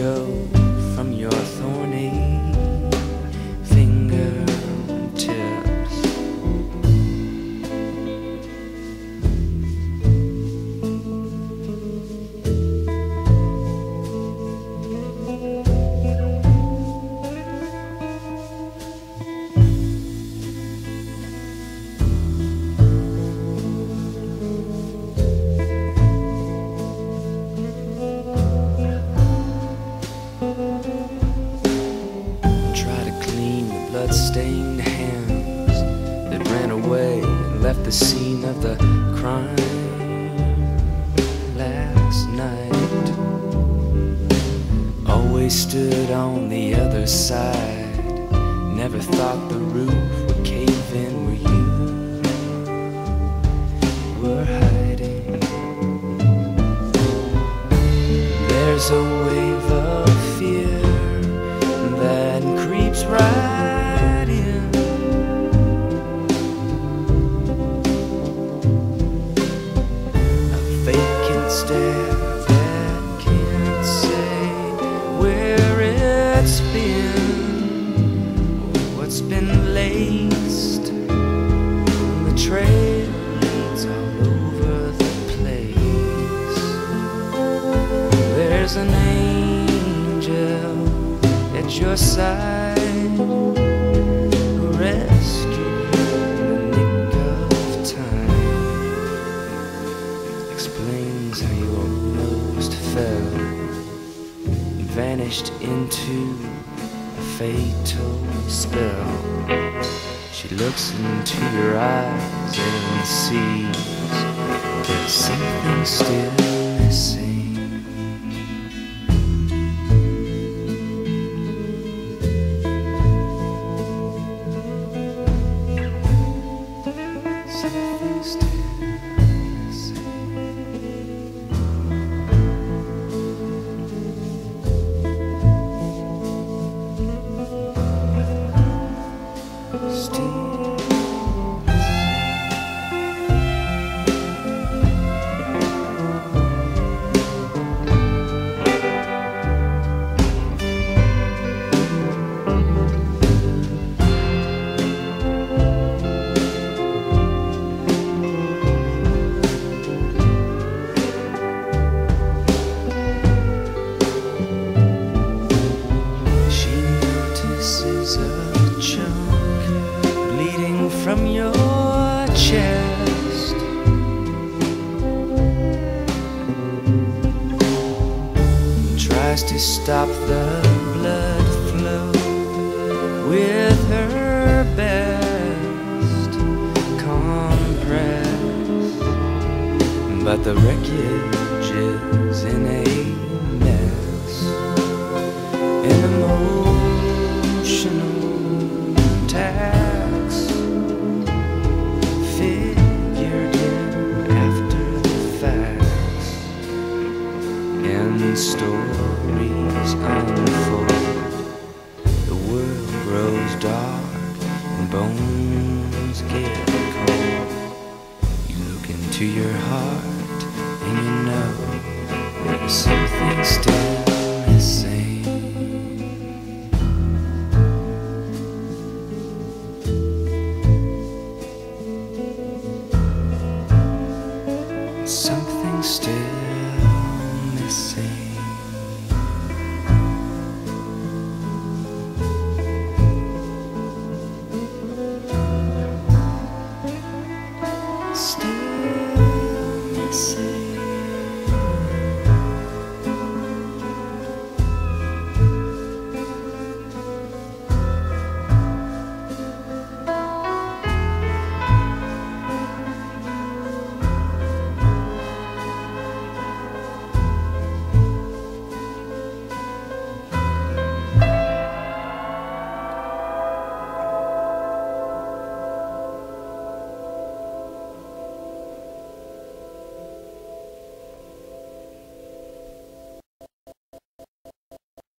go the scene of the crime last night. Always stood on the other side. Never thought the roof would cave in where you were hiding. There's a wave that can't say where it's been, what's been laced. The trail leads all over the place. There's an angel at your side vanished into a fatal spell. She looks into your eyes and sees there's something still missing. Something still chest. Tries to stop the blood flow with her best compress, but the wreckage is in a and stories unfold. The world grows dark and bones get cold. You look into your heart and you know there's something still